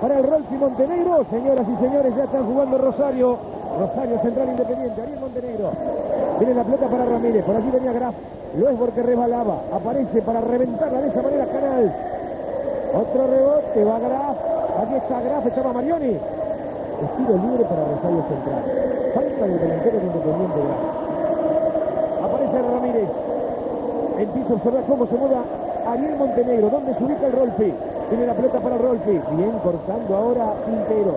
para el Rolfi Montenegro. Señoras y señores, ya están jugando Rosario. Rosario Central Independiente, Ariel Montenegro. Viene la pelota para Ramírez, por allí venía Graf. Lo es porque rebalaba, aparece para reventarla de esa manera Canal. Otro rebote, va Graf. Aquí está Graf, estaba Marioni. Estilo libre para Rosario Central. Falta de delantero de Independiente Graf. Aparece Ramírez. Empieza a observar cómo se mueve Ariel Montenegro. ¿Dónde se ubica el Rolfi? Tiene la pelota para Rolfi. Bien cortando ahora Quintero.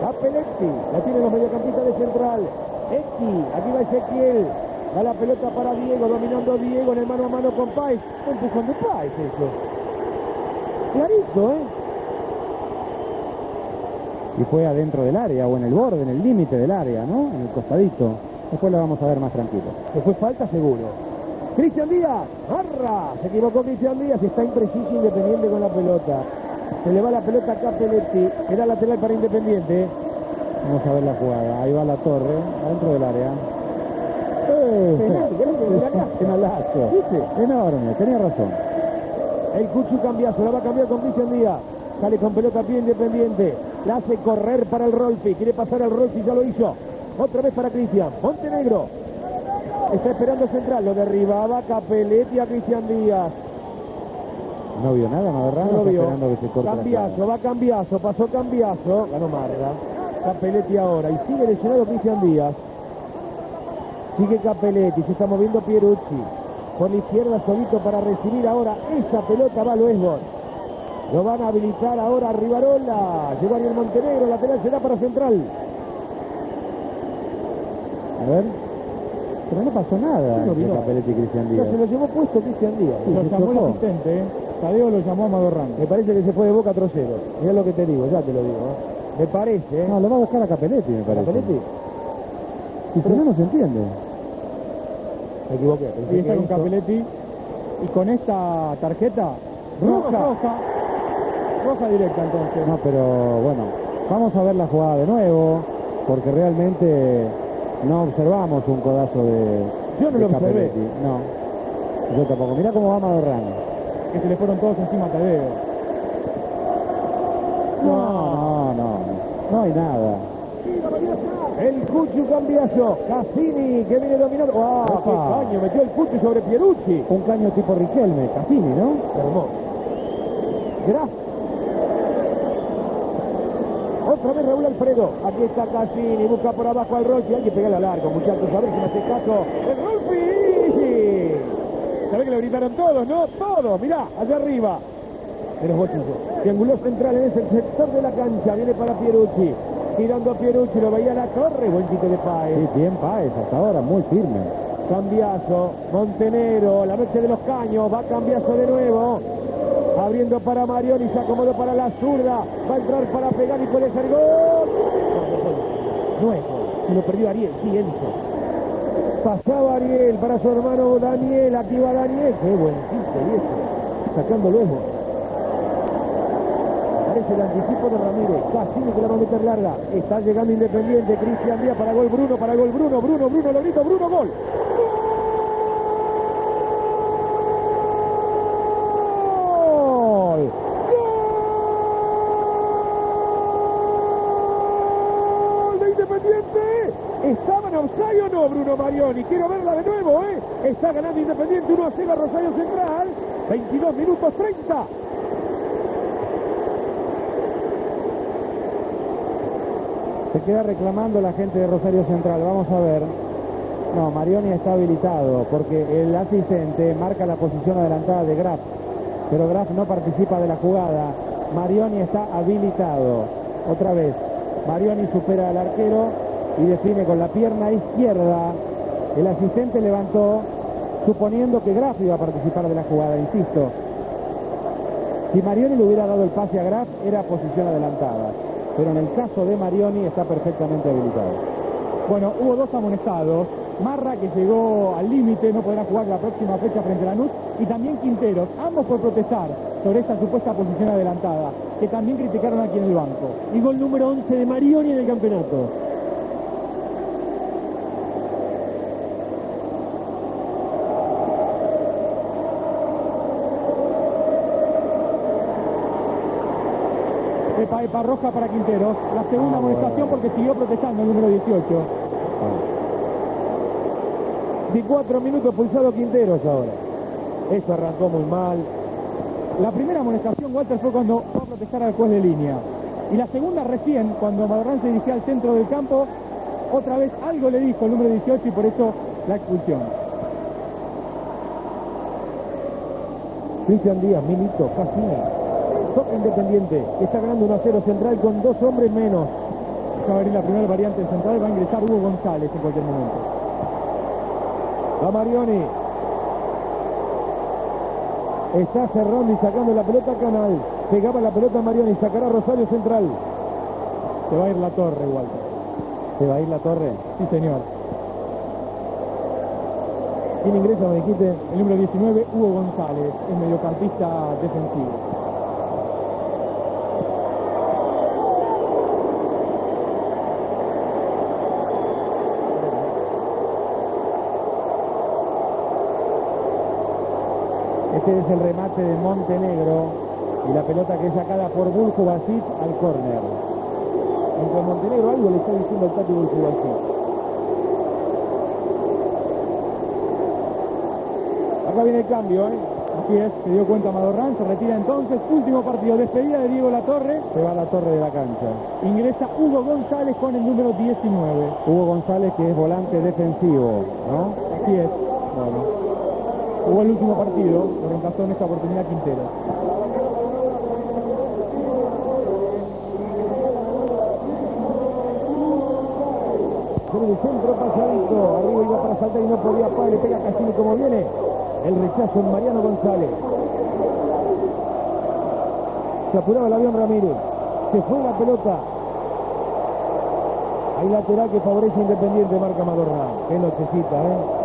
Capelletti. La tienen los mediocampistas de central. Eki. Aquí va Ezequiel. Da la pelota para Diego. Dominando Diego en el mano a mano con Pais. Empujón de Pais eso. Clarito, ¿eh? Y fue adentro del área o en el borde, en el límite del área, ¿no? En el costadito. Después lo vamos a ver más tranquilo. Que fue falta seguro. Cristian Díaz, barra. Se equivocó Cristian Díaz y está impreciso Independiente con la pelota. Se le va la pelota a Capelletti. Era lateral para Independiente. Vamos a ver la jugada. Ahí va la torre, adentro del área. Eh, penalazo. Enorme, tenía razón. El Cuchu cambiazo, la va a cambiar con Cristian Díaz. Sale con pelota a pie Independiente. La hace correr para el Rolfi. Quiere pasar al Rolfi, ya lo hizo. Otra vez para Cristian. Montenegro. Está esperando central. Lo derribaba Capelletti a Cristian Díaz. No vio nada, Madorrano. No lo vio. que se Cambiazo, va cambiazo, pasó cambiazo. Ganó Marga. Capelletti ahora. Y sigue lesionado Cristian Díaz. Sigue Capelletti, se está moviendo Pierucci. Por la izquierda solito para recibir ahora esa pelota va Luesbor. Lo van a habilitar ahora a Rivarola. Llegó Ariel Montenegro, lateral será para Central. A ver. Pero no pasó nada. Capelletti y Cristian Ya Díaz. se lo llevó puesto Cristian Díaz. Sí, Lo llamó el asistente, ¿eh? Tadeo lo llamó a Madorrán. Me parece que se fue de boca trocero. Mira lo que te digo, ya te lo digo. ¿eh? Me parece, ¿eh? No, lo va a buscar a Capelletti, me parece. Capelletti. Y si no, no se entiende. Me equivoqué. pensé está con Capelletti. Y con esta tarjeta roja, Roja. roja, roja directa entonces. No, pero bueno, vamos a ver la jugada de nuevo, porque realmente no observamos un codazo de, Yo no de lo observé. No, yo tampoco. Mira cómo va Madorrano. Que se le fueron todos encima a Tadeo. No, no, no, no hay nada. El Cuchu cambiazo. Cassini que viene dominando. ¡Ah! ¡Qué caño! Metió el Cuchu sobre Pierucci. Un caño tipo Riquelme, Cassini, ¿no? Hermoso. Graf. Otra vez Raúl Alfredo. Aquí está Cassini. Busca por abajo al Rolfi. Hay que pegarle al largo, muchachos. A ver si me hace caso. ¡El Rolfi! ¿Sabés que lo gritaron todos, no? Todos. Mirá, allá arriba. De los bolsillos. Triángulo central en ese sector de la cancha. Viene para Pierucci. Girando a Pierucci. Lo veía la torre. Buen quite de Paez. Sí, bien Páez hasta ahora, muy firme. Cambiazo, Montenegro, la noche de los caños, va Cambiazo de nuevo. Abriendo para Marioni, se acomodó para la zurda. Va a entrar para pegar y puede ser gol. No, es gol. Lo perdió Ariel, sí. Pasaba Ariel para su hermano Daniel. Aquí va Daniel. Qué buen viejo. Sacando luego. Aparece el anticipo de Ramírez. Cassini que la va a meter larga. Está llegando Independiente. Cristian Díaz para gol Bruno, para gol Bruno, Bruno, Bruno, lo grito, Bruno. ¡Gol! ¡Gol de Independiente! ¿Estaba en offside Marioni? Quiero verla de nuevo, ¿eh? Está ganando Independiente 1 a 0 a Rosario Central. 22 minutos 30. Se queda reclamando la gente de Rosario Central. Vamos a ver. No, Marioni está habilitado porque el asistente marca la posición adelantada de Graf. Pero Graf no participa de la jugada. Marioni está habilitado. Otra vez. Marioni supera al arquero y define con la pierna izquierda. El asistente levantó suponiendo que Graf iba a participar de la jugada, insisto. Si Marioni le hubiera dado el pase a Graf, era posición adelantada. Pero en el caso de Marioni está perfectamente habilitado. Bueno, hubo dos amonestados. Marra que llegó al límite, no podrá jugar la próxima fecha frente a Lanús. Y también Quinteros, ambos por protestar sobre esta supuesta posición adelantada, que también criticaron aquí en el banco. Y gol número 11 de Marioni en el campeonato. Epa, epa, roja para Quinteros. La segunda amonestación porque siguió protestando el número 18. 24 minutos pulsado Quinteros ahora. Eso arrancó muy mal. La primera amonestación, Walter, fue cuando fue a protestar al juez de línea. Y la segunda recién, cuando Madorrán se dirigía al centro del campo, otra vez algo le dijo el número 18 y por eso la expulsión. Cristian Díaz, Milito, Cassini. Toca Independiente, que está ganando 1 a 0 central con dos hombres menos. Va a abrir la primera variante del central, va a ingresar Hugo González en cualquier momento. Va Marioni. Está cerrando y sacando la pelota a Canal. Pegaba la pelota a Marioni, sacará Rosario Central. Se va a ir la torre, Walter. ¿Se va a ir la torre? Sí, señor. ¿Quién ingresa, me dijiste? El número 19, Hugo González, es mediocampista defensivo. Este es el remate de Montenegro y la pelota que es sacada por Buljo Basit al córner. Mientras Montenegro algo le está diciendo al Tati Bulcubací. Acá viene el cambio, ¿eh? Así es, se dio cuenta Madorrán, se retira entonces. Último partido, despedida de Diego Latorre. Se va a la torre de la cancha. Ingresa Hugo González con el número 19. Hugo González que es volante defensivo, ¿no? Así es. Bueno, Jugó el último partido, lo reemplazó en esta oportunidad Quintero. Sobre el centro pasadito. Arriba iba para saltar y no podía parar. Le pega Cassini como viene. El rechazo en Mariano González. Se apuraba el avión Ramírez. Se fue la pelota. Hay lateral que favorece Independiente, marca Madorra. Qué nochecita, ¿eh?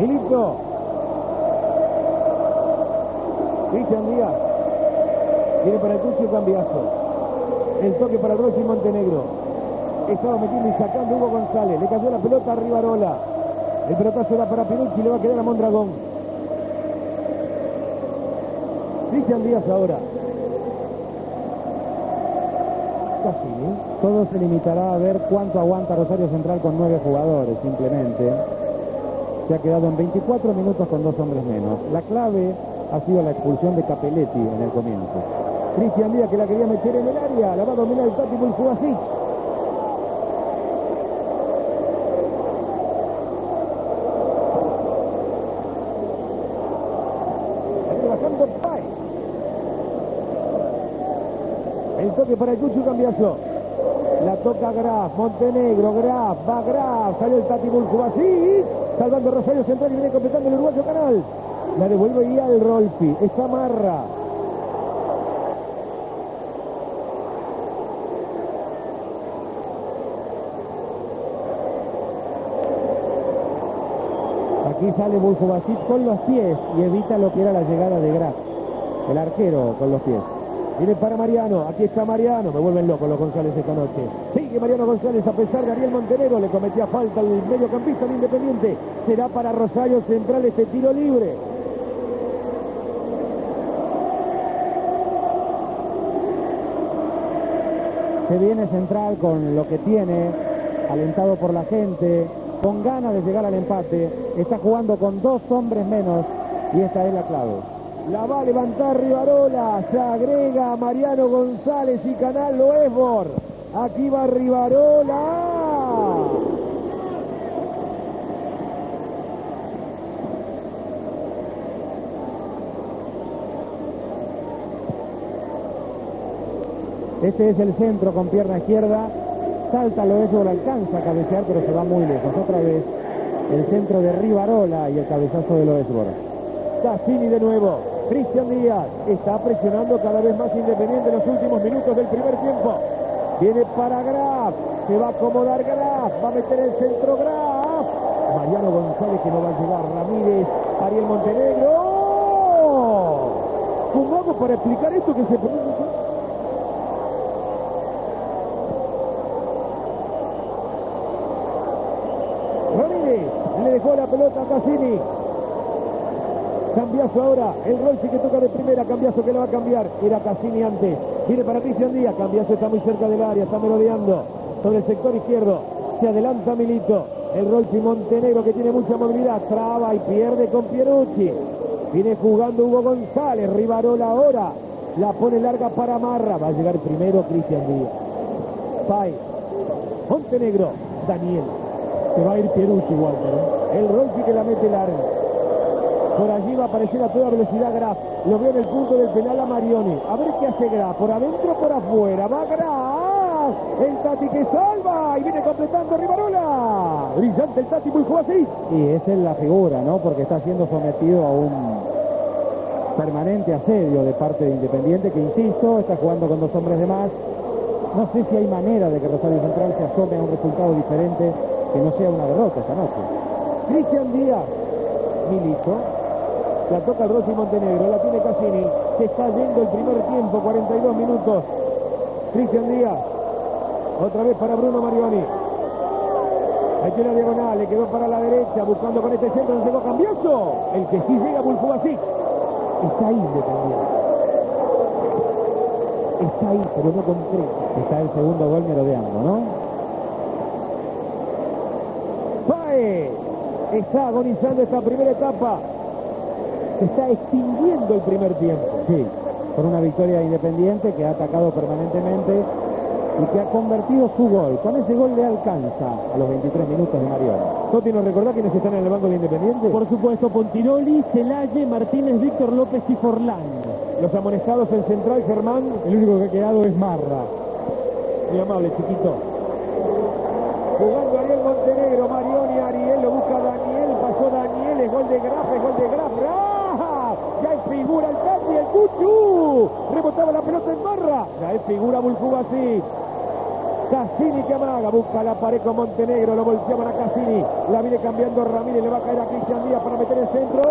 Milito. Cristian Díaz. Viene para el Cucho cambiazo. El toque para Rossi Montenegro. Estaba metiendo y sacando Hugo González. Le cayó la pelota a Rivarola. El pelotazo era para Pinucci y le va a quedar a Mondragón. Cristian Díaz ahora. Cassini. todo se limitará a ver cuánto aguanta Rosario Central con nueve jugadores, simplemente. Se ha quedado en 24 minutos con dos hombres menos. La clave ha sido la expulsión de Capelletti en el comienzo. Cristian Díaz que la quería meter en el área. La va a dominar el Tati Pai. El toque para el Cucho Cambiazo. La toca Graf, Montenegro, Graf, va Graf, salió el Tati Bulcubací, salvando Rosario Central y viene completando el uruguayo Canal. La devuelve y al Rolfi, está Marra. Aquí sale Buljovacic con los pies y evita lo que era la llegada de Graf. El arquero con los pies. Viene para Mariano, aquí está Mariano, me vuelven locos los González esta noche. Sigue Mariano González a pesar de Ariel Montenegro, le cometía falta el mediocampista de Independiente. Será para Rosario Central este tiro libre. Se viene central con lo que tiene, alentado por la gente, con ganas de llegar al empate. Está jugando con dos hombres menos y esta es la clave. La va a levantar Rivarola, se agrega Mariano González y Canal Loesbor. Aquí va Rivarola. Este es el centro con pierna izquierda. Salta lo eso, lo alcanza a cabecear, pero se va muy lejos. Otra vez el centro de Rivarola y el cabezazo de Loesbor. Cassini de nuevo. Cristian Díaz está presionando cada vez más Independiente en los últimos minutos del primer tiempo. Viene para Graf. Se va a acomodar Graf. Va a meter el centro Graf. Mariano González que no va a llegar. Ramírez. Ariel Montenegro. ¡Oh! ¿Cómo hago para explicar esto que se pronuncia? Ramírez le dejó la pelota a Cassini. Cambiazo ahora, el Rolfi que toca de primera, cambiazo que le va a cambiar. Era Cassini antes. Viene para Cristian Díaz, cambiazo está muy cerca del área, está merodeando sobre el sector izquierdo. Se adelanta Milito. El Rolfi Montenegro que tiene mucha movilidad, traba y pierde con Pierucci. Viene jugando Hugo González, Rivarola ahora. La pone larga para Marra. Va a llegar primero Cristian Díaz. Pai. Montenegro. Daniel. Se va a ir Pierucci igual, pero... El Rolfi que la mete larga. Por allí va a aparecer a toda velocidad Graf. Lo veo en el punto del penal a Marioni. A ver qué hace Graf. Por adentro o por afuera. Va Graf. El Tati que salva. Y viene completando Rivarola. Brillante el Tati muy así. Y esa es la figura, ¿no? Porque está siendo sometido a un permanente asedio de parte de Independiente, que insisto, está jugando con dos hombres de más. No sé si hay manera de que Rosario Central se asome a un resultado diferente que no sea una derrota esta noche. Cristian Díaz. Milito. La toca el Rossi Montenegro. La tiene Cassini. Se está yendo el primer tiempo. 42 minutos. Cristian Díaz. Otra vez para Bruno Marioni. Que la diagonal, le quedó para la derecha, buscando con este centro, no llegó cambiazo. El que sí llega, así. Está ahí Independiente. Está ahí, pero no concreto. Está el segundo gol merodeando, ¿no? Pae está agonizando esta primera etapa. Se está extinguiendo el primer tiempo. Sí, por una victoria independiente que ha atacado permanentemente y que ha convertido su gol. Con ese gol le alcanza a los 23 minutos de Mariano. Toti, ¿nos recordá quiénes están en el banco de Independiente? Por supuesto, Pontiroli, Celaye, Martínez, Víctor López y Forlán. Los amonestados en central, Germán. El único que ha quedado es Marra. Muy amable, chiquito. Jugando Ariel Montenegro, Marioni, Ariel, lo busca Daniel, pasó Daniel, es gol de Graf, es gol de Graf, Graf, es figura el Tati, el Cuchu, rebotaba la pelota en barra, ya es figura Bulcubasi, Cassini que amaga, busca la pared con Montenegro, lo voltea para Cassini, la viene cambiando Ramírez, le va a caer a Cristian Díaz para meter el centro,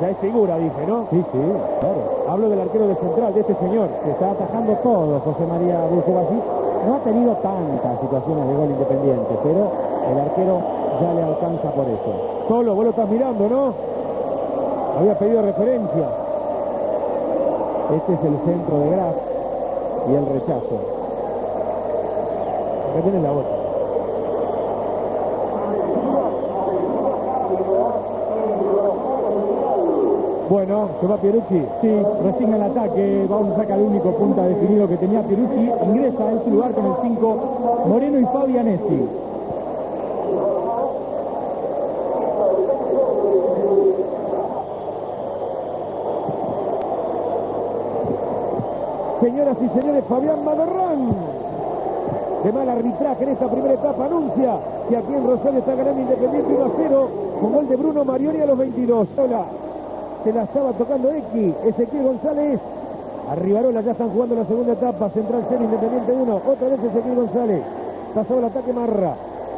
ya es figura, dice, ¿no? Sí, sí, claro. Hablo del arquero de central, de este señor. Se está atajando todo José María Bulcubasi. No ha tenido tantas situaciones de gol independiente, pero el arquero ya le alcanza por eso. Solo, vos lo estás mirando, ¿no? Había pedido referencia. Este es el centro de Graf y el rechazo. Acá tenés la otra. Bueno, se va Pierucci. Sí, resigna el ataque. Vamos a sacar el único punta definido que tenía Pierucci. Ingresa en su lugar con el 5 Moreno y Fabianesi. Señoras y señores, Fabián Maderrán. De mal arbitraje en esta primera etapa anuncia que aquí en Rosario está ganando Independiente 1 a 0 con gol de Bruno Marioni a los 22. Hola. Se la estaba tocando X, Ezequiel González. Arribarola ya están jugando la segunda etapa, Central 0, Independiente 1. Otra vez Ezequiel González. Pasó el ataque Marra.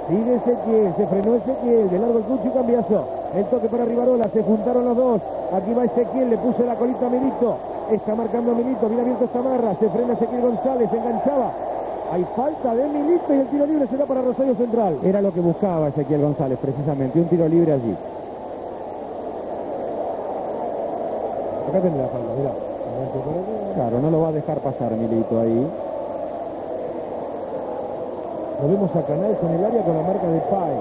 Sigue Ezequiel, se frenó Ezequiel, de largo el cucho y cambiazo. El toque para Rivarola, se juntaron los dos. Aquí va Ezequiel, le puso la colita a Milito. Está marcando Milito, bien abierto esta marra. Se frena Ezequiel González, enganchaba. Hay falta de Milito y el tiro libre será para Rosario Central. Era lo que buscaba Ezequiel González, precisamente, un tiro libre allí. Acá tendrá falta, mirá. Claro, no lo va a dejar pasar Milito ahí. Lo vemos a Canales en el área con la marca de Pai.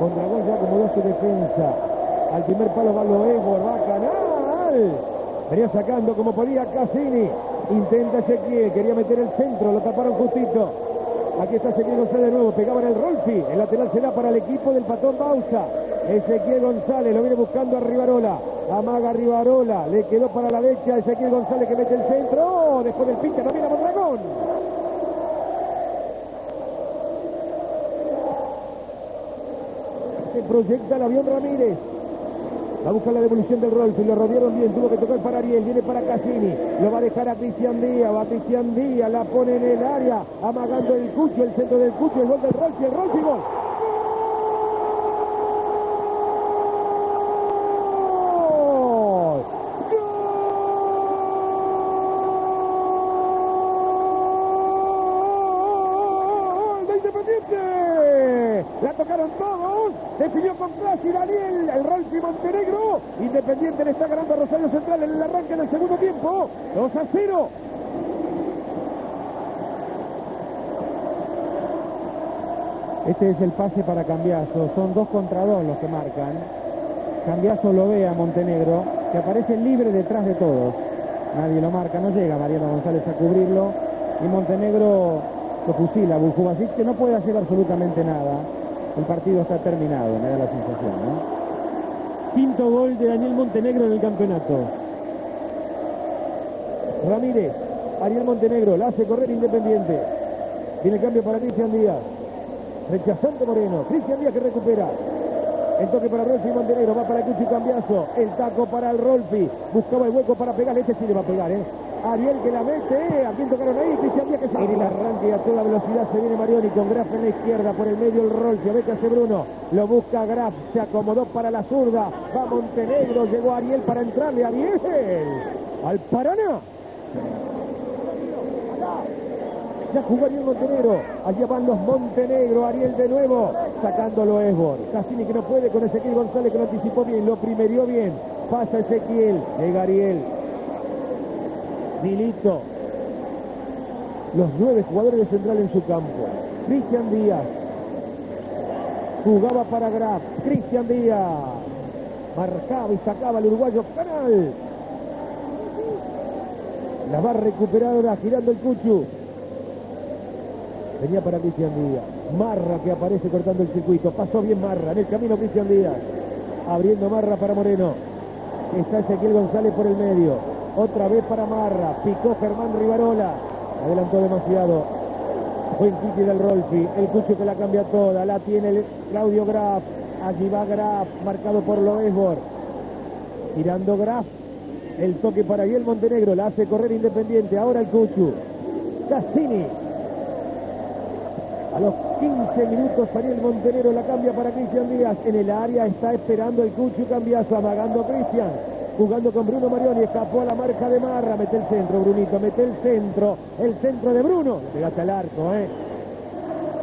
Mondragón ya acomodó su defensa. Al primer palo va Loebo, va Canal. Venía sacando como podía Cassini. Intenta Ezequiel, quería meter el centro, lo taparon justito. Aquí está Ezequiel González de nuevo, pegaba en el Rolfi. El lateral será para el equipo del Patón Bausa. Ezequiel González lo viene buscando a Rivarola. Amaga Rivarola, le quedó para la derecha Ezequiel González que mete el centro. Oh, después del pinche también a Mondragón. Se proyecta el avión Ramírez. A buscar la devolución del Rolfi, lo rodearon bien, tuvo que tocar para Ariel, viene para Cassini, lo va a dejar a Cristian Díaz, va Cristian Díaz, la pone en el área, amagando el cucho, el centro del cucho, el gol del Rolfi, el gol. ¡Gol! ¡Gol de Independiente! La tocaron todos, definió volvió con clase Daniel, el Rolfi Montenegro. Independiente le está ganando a Rosario Central en el arranque del segundo tiempo. 2 a 0. Este es el pase para Cambiazo. Son dos contra dos los que marcan. Cambiazo lo ve a Montenegro, que aparece libre detrás de todos. Nadie lo marca, no llega Mariano González a cubrirlo. Y Montenegro lo fusila. Buljubasic que no puede hacer absolutamente nada. El partido está terminado, me da la sensación. Quinto gol de Daniel Montenegro en el campeonato. Ramírez, Ariel Montenegro, la hace correr Independiente. Tiene cambio para Cristian Díaz. Rechazando Moreno. Cristian Díaz que recupera. El toque para Rolfi Montenegro. Va para Cuchi Cambiazo. El taco para el Rolfi. Buscaba el hueco para pegar. Este sí le va a pegar, ¿eh? Ariel que la mete. ¿A quién tocaron ahí? Cristian Díaz que sale. En el arranque a toda velocidad se viene Marioni con Graf en la izquierda. Por el medio el Rolfi. A ver qué hace Bruno. Lo busca Graf. Se acomodó para la zurda. Va Montenegro. Llegó Ariel para entrarle. Ariel. Al Paraná. Ya jugó Ariel Montenegro. Allá van los Montenegro. Ariel de nuevo. Sacándolo Esbor. Cassini que no puede con Ezequiel González que lo anticipó bien. Lo primerió bien. Pasa Ezequiel. Llega Ariel. Milito. Los nueve jugadores de central en su campo. Cristian Díaz. Jugaba para Graf. Cristian Díaz. Marcaba y sacaba el uruguayo Canal. La va a recuperar ahora girando el Cuchu. Venía para Cristian Díaz. Marra que aparece cortando el circuito. Pasó bien Marra. En el camino Cristian Díaz. Abriendo Marra para Moreno. Está Ezequiel González por el medio. Otra vez para Marra. Picó Germán Rivarola. Adelantó demasiado. Buen Kiki del Rolfi. El Cucho que la cambia toda. La tiene Claudio Graf. Allí va Graf. Marcado por Loesbor. Tirando Graf. El toque para Ariel Montenegro. La hace correr Independiente. Ahora el Cuchu. Cassini. A los 15 minutos Ariel Montenegro la cambia para Cristian Díaz. En el área está esperando el Cuchu Cambiazo, amagando Cristian. Jugando con Bruno Marioni, escapó a la marca de Marra. Mete el centro, Brunito, mete el centro. El centro de Bruno. Pegaste al arco, ¿eh?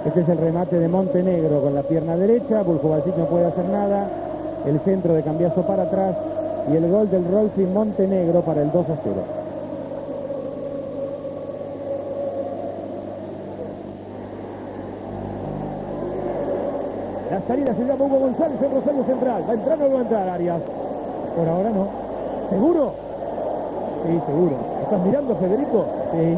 Este es el remate de Montenegro con la pierna derecha. Buljubasic no puede hacer nada. El centro de Cambiazo para atrás. Y el gol del Rolfi Montenegro para el 2 a 0. Salida se llama Hugo González en Rosario Central. ¿Va a entrar o no va a entrar, Arias? Por ahora no. ¿Seguro? Sí, seguro. ¿Estás mirando, Federico? Sí.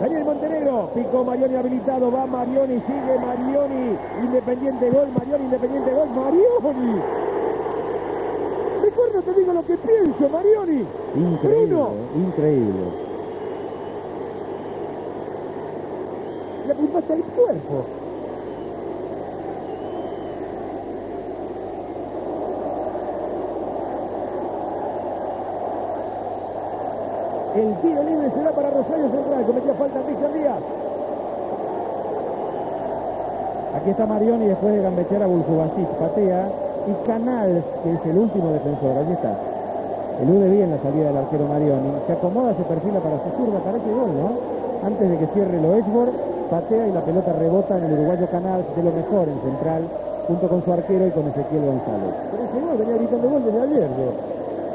Daniel Montenegro, picó Marioni habilitado, va Marioni, sigue Marioni, Independiente gol, Marioni, Independiente gol, Marioni. Recuerda, te digo lo que pienso, Marioni. Increíble, Bruno. increíble. Apuntaste al cuerpo. El tiro libre será para Rosario Central. Cometió falta Cristian Díaz. Aquí está Marioni después de gambetear a Buljubasic. Patea. Y Canals, que es el último defensor. Allí está. Elude bien la salida del arquero Marioni. Se acomoda, se perfila para su zurda. Parece gol, ¿no? Antes de que cierre lo Esbor, patea y la pelota rebota en el uruguayo Canals, de lo mejor en central, junto con su arquero y con Ezequiel González. Pero ese gol venía gritando gol desde ayer.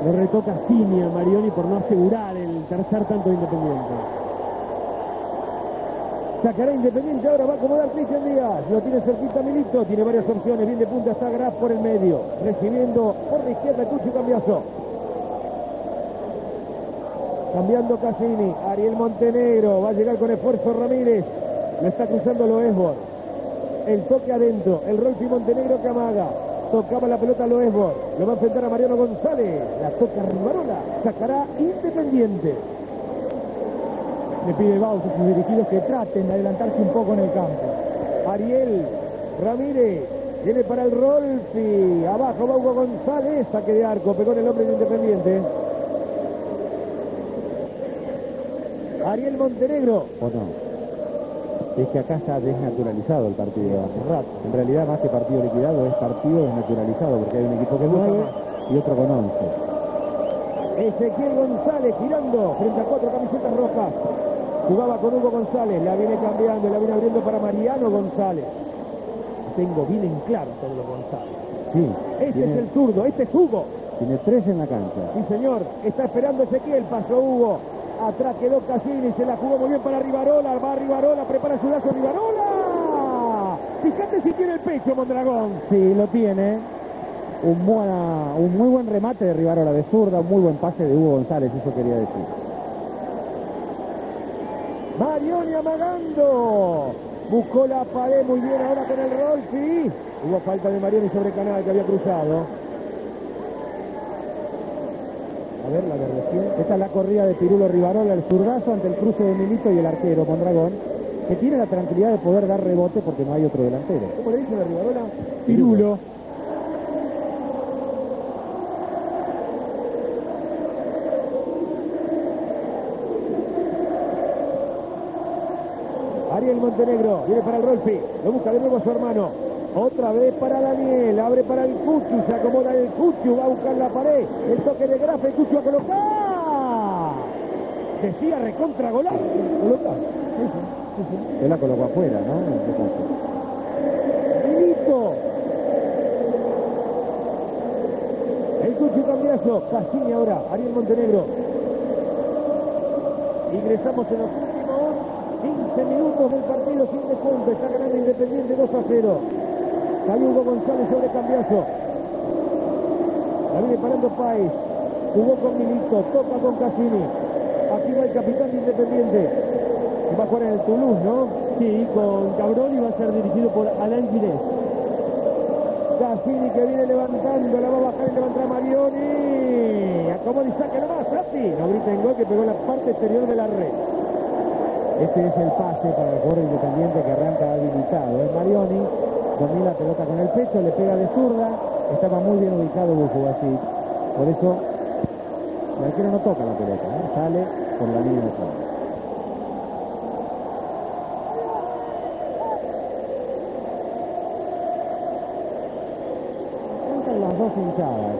Le retoca Cini a Marioni por no asegurar el tercer tanto de Independiente. Sacará Independiente, ahora va a acomodar Cristian Díaz. Lo tiene cerquita Milito, tiene varias opciones. Bien de punta está Graf por el medio. Recibiendo por la izquierda Cucho Cambiazo. Cambiando Cassini. Ariel Montenegro. Va a llegar con esfuerzo Ramírez. Lo está cruzando Loesbor. El toque adentro. El Rolfi Montenegro que amaga. Tocaba la pelota Loesbor. Lo va a enfrentar a Mariano González. La toca Rivarola. Sacará Independiente. Le pide Baus a sus dirigidos que traten de adelantarse un poco en el campo. Ariel Ramírez viene para el Rolfi. Abajo va González. Saque de arco. Pegó en el hombre de Independiente. Ariel Montenegro. Es que acá está desnaturalizado el partido. En realidad, más que partido liquidado, es partido desnaturalizado, porque hay un equipo que 9 y otro con 11. Ezequiel González girando frente a cuatro camisetas rojas. Jugaba con Hugo González, la viene cambiando, la viene abriendo para Mariano González. Tengo bien en claro todo lo González. Sí. Este tiene, es el zurdo, este es Hugo. tiene tres en la cancha. Sí, señor. Está esperando Ezequiel. Pasó Hugo. Atrás quedó Cassini. Se la jugó muy bien para Rivarola. Va Rivarola. Prepara su lazo Rivarola. Fíjate si tiene el pecho, Mondragón. Sí, lo tiene. Un, buena- un muy buen remate de Rivarola de zurda, un muy buen pase de Hugo González, eso quería decir. Marioni amagando. Buscó la pared muy bien ahora con el Rolfi. Hubo falta de Marioni sobre Canal que había cruzado. A ver la de. Esta es la corrida de Pirulo Rivarola, el zurdazo ante el cruce de Milito y el arquero Mondragón, que tiene la tranquilidad de poder dar rebote porque no hay otro delantero. ¿Cómo le dicen a Rivarola? Pirulo. Ariel Montenegro viene para el Rolfi, lo busca de nuevo su hermano. Otra vez para Daniel, abre para el Cuchu, se acomoda el Cuchu, va a buscar la pared. El toque de Grafa, el Cuchu a colocar. Decía recontra golazo. Coloca. Él la colocó afuera, ¿no? Milito. El Cuchu cambiazo. Cassini ahora. Ariel Montenegro. Ingresamos en los últimos 15 minutos del partido sin descuento. Está ganando Independiente 2 a 0. Salió Hugo González sobre cambiazo. La viene parando Paez. Jugó con Milito. Toca con Cassini. Aquí va el capitán de Independiente. Que va a jugar en el Toulouse, ¿no? Sí, con Cabrón y va a ser dirigido por Alain Ginés. Cassini que viene levantando, la va a bajar y levantar a Marioni. Acomoda y saque nomás, Sati. No grita en gol que pegó en la parte exterior de la red. Este es el pase para el jugador independiente que arranca habilitado. Es Marioni, domina la pelota con el pecho, le pega de zurda, estaba muy bien ubicado Bufu así. Por eso el arquero no toca la pelota, ¿eh? sale por la línea de fondo. Las dos hinchadas.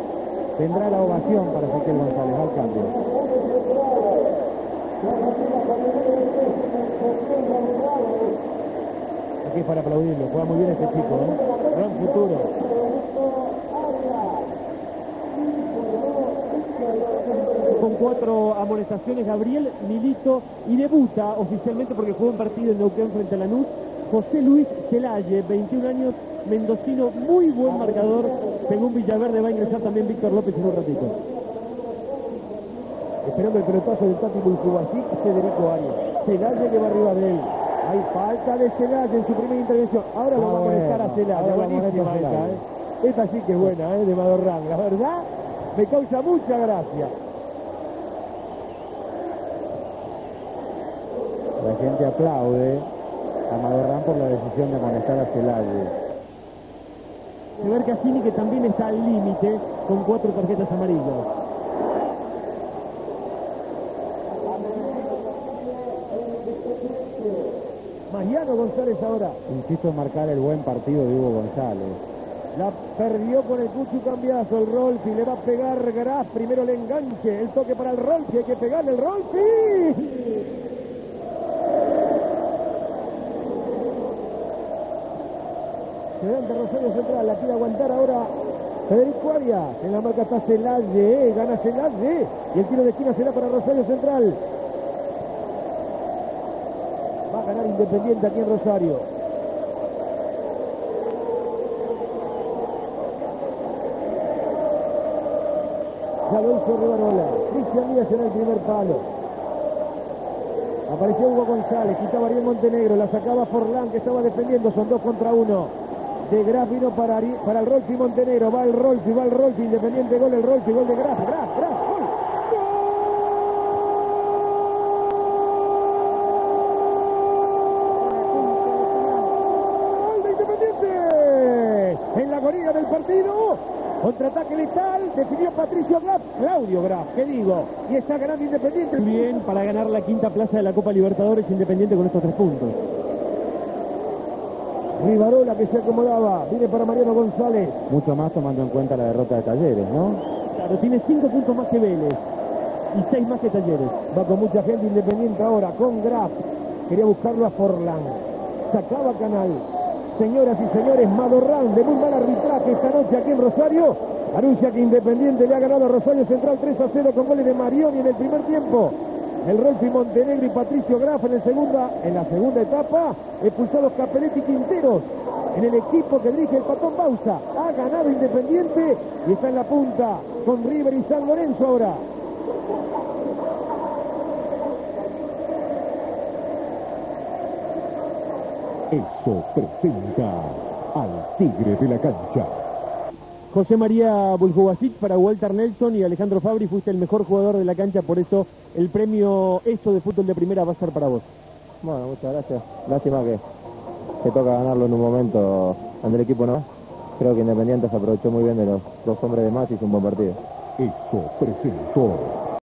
Tendrá la ovación para Ezequiel González, al cambio. Aquí para aplaudirlo. Juega muy bien este chico, ¿eh? Gran futuro. Con cuatro amonestaciones, Gabriel Milito y debuta oficialmente porque jugó un partido en Neuquén frente a Lanús. José Luis Celaye, 21 años, mendocino, muy buen marcador. Según Villaverde va a ingresar también Víctor López en un ratito. Esperando el pelotazo del Tati Bulcubasic, Federico Arias. Celaya que va arriba de él. Hay falta de Celaya en su primera intervención. Ahora lo Ah, va a molestar a Celaya. Buenísima esta, Celaya. ¿eh? Esta sí que es buena, ¿eh? De Madorrán. La verdad, me causa mucha gracia. La gente aplaude a Madorrán por la decisión de amonestar a Celaye. Sever Cassini que también está al límite con cuatro tarjetas amarillas. Mariano González ahora. Insisto en marcar el buen partido de Hugo González. La perdió con el Cuchu cambiazo el Rolfi, le va a pegar Graf, primero el enganche, el toque para el Rolfi, hay que pegarle el Rolfi. Se da ante Rosario Central, la quiere aguantar ahora Federico Arias, en la marca está Celaye, eh, gana Celaye, y el tiro de esquina será para Rosario Central. Va a ganar Independiente aquí en Rosario. Ya lo hizo Rivarola. Cristian Díaz en el primer palo. Apareció Hugo González, quitaba Ariel Montenegro, la sacaba Forlán que estaba defendiendo, son dos contra uno. De Graf vino para, para el Rolfi Montenegro, va el Rolfi, va el Rolfi, Independiente gol, el Rolfi, gol de Graf, Graf, Graf, gol. ¡Gol de Independiente! En la agonía del partido, contraataque letal, definió Patricio Graf, Claudio Graf, ¿qué digo? Y está ganando Independiente. Bien para ganar la quinta plaza de la Copa Libertadores Independiente con estos tres puntos. Rivarola que se acomodaba, viene para Mariano González. Mucho más tomando en cuenta la derrota de Talleres, ¿no? Claro, tiene cinco puntos más que Vélez. y seis más que Talleres. Va con mucha gente independiente ahora, con Graf. Quería buscarlo a Forlán. Sacaba Canal. Señoras y señores, Madorrán, de muy mal arbitraje esta noche aquí en Rosario, anuncia que Independiente le ha ganado a Rosario Central 3 a 0 con goles de Marioni en el primer tiempo. El Rolfi Montenegro y Patricio Graf en, segunda, en la segunda etapa, expulsados Capelletti y Quinteros en el equipo que dirige el Patón Bausa. Ha ganado Independiente y está en la punta con River y San Lorenzo ahora. Eso presenta al Tigre de la Cancha. José María Buljubasic para Walter Nelson y Alejandro Fabri fuiste el mejor jugador de la cancha, por eso el premio esto de fútbol de primera va a ser para vos. Bueno, muchas gracias. Lástima que, que toca ganarlo en un momento ante el equipo no. Creo que Independiente se aprovechó muy bien de los dos hombres de más y hizo un buen partido. Eso presentó